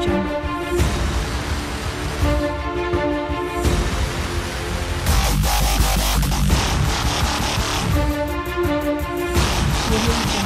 jungle. Thank you.